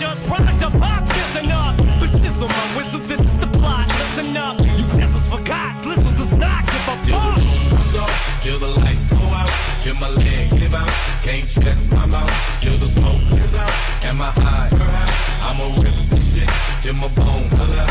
just product of pop, listen up. The shizzle, my whistle, this is the plot, listen up. You vessels for gods, listen, does not give a fuck. till the lights go out, till my leg give out, can't shut my mouth, till the smoke clears out, and my high, I'ma rip this shit till my bones